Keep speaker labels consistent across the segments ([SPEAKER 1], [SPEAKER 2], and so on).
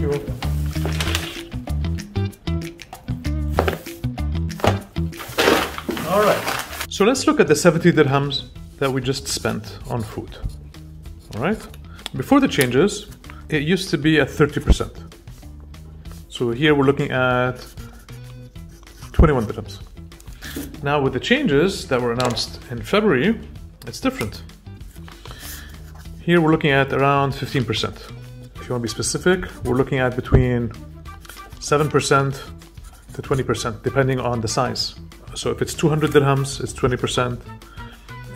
[SPEAKER 1] you. All right. So let's look at the 70 dirhams that we just spent on food. All right. Before the changes, it used to be at 30%. So here we're looking at 21 dirhams. Now with the changes that were announced in February, it's different. Here we're looking at around 15%. You want to be specific, we're looking at between 7% to 20%, depending on the size. So if it's 200 dirhams, it's 20%.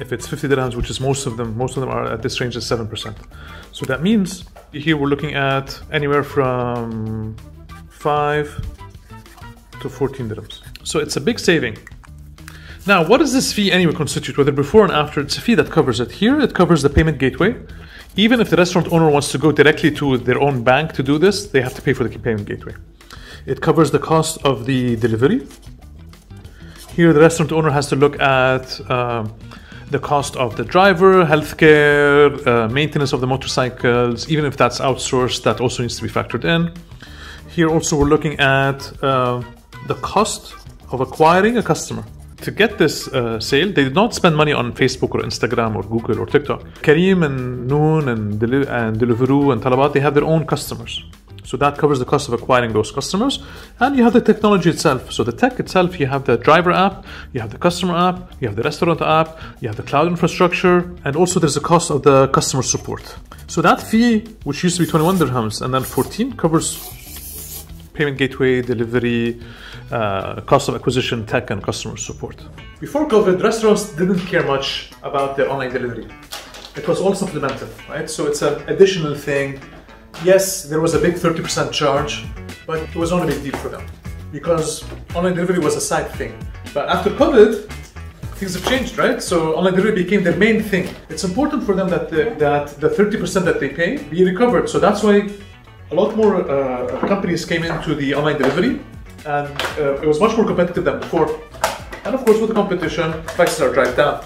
[SPEAKER 1] If it's 50 dirhams, which is most of them, most of them are at this range is 7%. So that means here we're looking at anywhere from 5 to 14 dirhams. So it's a big saving. Now, what does this fee anyway constitute, whether before and after? It's a fee that covers it. Here, it covers the payment gateway. Even if the restaurant owner wants to go directly to their own bank to do this, they have to pay for the payment gateway. It covers the cost of the delivery. Here, the restaurant owner has to look at uh, the cost of the driver, healthcare, uh, maintenance of the motorcycles. Even if that's outsourced, that also needs to be factored in. Here, also, we're looking at uh, the cost of acquiring a customer. To get this uh, sale, they did not spend money on Facebook or Instagram or Google or TikTok. Careem and Noon and, Deli- and Deliveroo and Talabat, they have their own customers. So that covers the cost of acquiring those customers. And you have the technology itself. So the tech itself, you have the driver app, you have the customer app, you have the restaurant app, you have the cloud infrastructure, and also there's the cost of the customer support. So that fee, which used to be 21 dirhams and then 14, covers payment gateway, delivery, uh, cost of acquisition, tech, and customer support. Before COVID, restaurants didn't care much about the online delivery. It was all supplemental, right? So it's an additional thing. Yes, there was a big 30% charge, but it was not a big deal for them because online delivery was a side thing. But after COVID, things have changed, right? So online delivery became their main thing. It's important for them that the, that the 30% that they pay be recovered. So that's why a lot more uh, companies came into the online delivery and uh, it was much more competitive than before. And of course, with the competition, prices are driven down.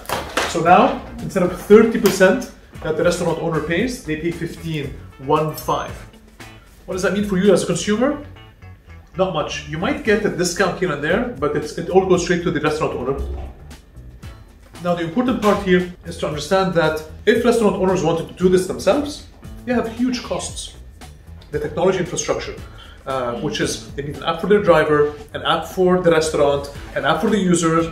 [SPEAKER 1] So now, instead of 30% that the restaurant owner pays, they pay 15, 1 5. What does that mean for you as a consumer? Not much. You might get a discount here and there, but it all goes straight to the restaurant owner. Now, the important part here is to understand that if restaurant owners wanted to do this themselves, they have huge costs. The technology infrastructure, uh, which is they need an app for their driver, an app for the restaurant, an app for the users,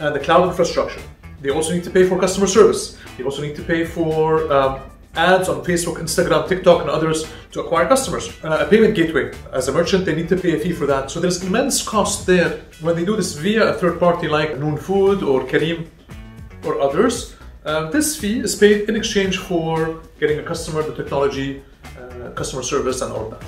[SPEAKER 1] and the cloud infrastructure. They also need to pay for customer service. They also need to pay for um, ads on Facebook, Instagram, TikTok, and others to acquire customers. Uh, a payment gateway. As a merchant, they need to pay a fee for that. So there's immense cost there when they do this via a third party like Noon Food or Careem or others. Uh, this fee is paid in exchange for getting a customer, the technology, uh, customer service, and all that.